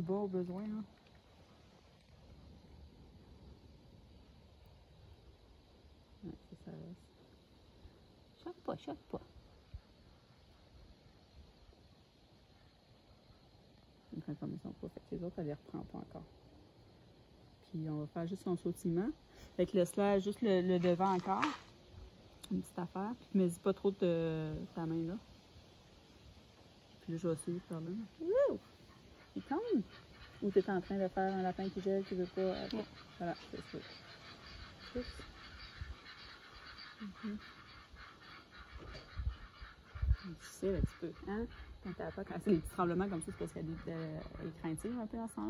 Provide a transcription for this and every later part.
bas au besoin. Hein. Ça. Choque pas, choque pas. Comme ils pas. Les autres, elle les reprend pas encore. Puis on va faire juste son sautillement. Avec le slash, juste le, devant encore. Une petite affaire. Puis dis pas trop de ta main là. Puis là, je vais suivre! Il tombe! Ou t'es en train de faire un lapin qui gèle, qui veut pas. euh, Voilà, c'est ça. Oups. Mhm. Difficile un petit peu, hein? Quand t'as pas, quand c'est des petits tremblements comme ça, c'est parce qu'elle est, euh, est craintive un peu dans ce.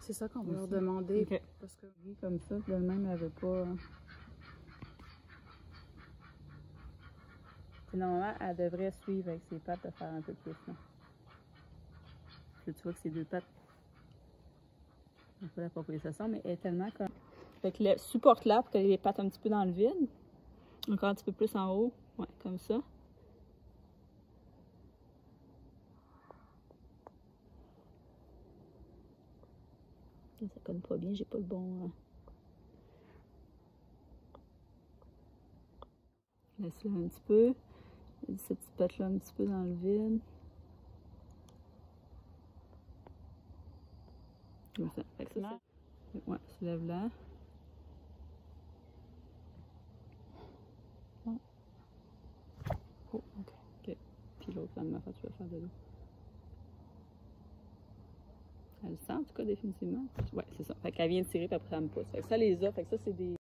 C'est ça qu'on va leur demander. Parce que Oui, comme ça, puis elle-même, elle veut pas. Puis normalement, elle devrait suivre avec ses pattes de faire un peu plus, là. Tu vois que ses deux pattes. On peut la proprioception, mais elle est tellement comme. Fait que supporte-la pour qu'elle ait les pattes un petit peu dans le vide. Encore un petit peu plus en haut. Ouais, comme ça. Là, ça colle pas bien, j'ai pas le bon. euh, Laisse-le un petit peu. Cette petite patte-là un petit peu dans le vide. Comme ça. Fait que ça, c'est- Ouais, soulève-la. Oh. Ok. Ok. Puis l'autre, la même affaire, tu vas faire de l'eau. Elle le sent, en tout cas, définitivement. Ouais, c'est ça. Fait qu'elle vient de tirer, puis après, elle me pousse. Fait que ça, les a. Fait que ça, c'est des.